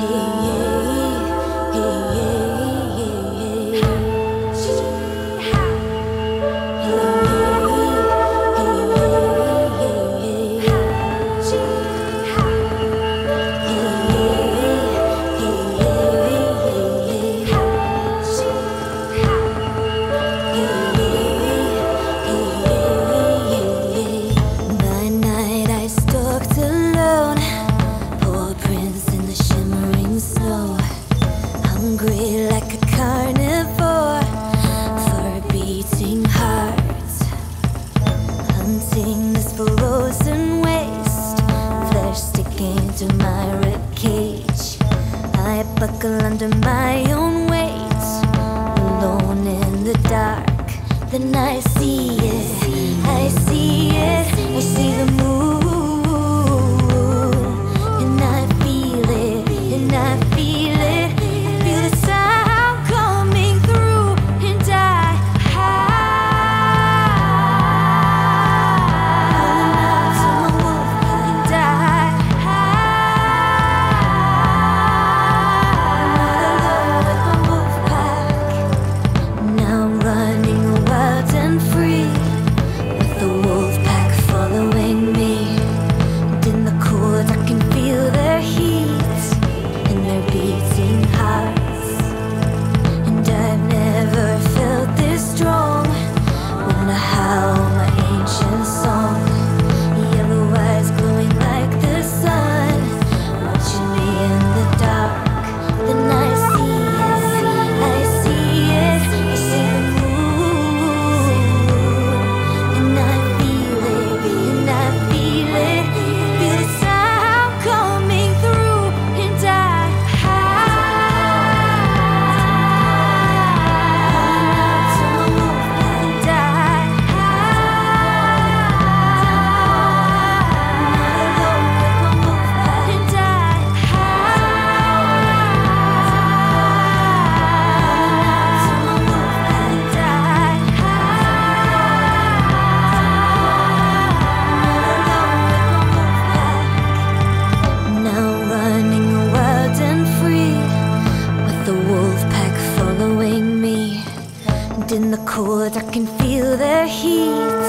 By like a carnivore for beating heart, hunting this frozen waste, flesh sticking to my rib cage. I buckle under my own weight, alone in the dark. See it. feel the heat.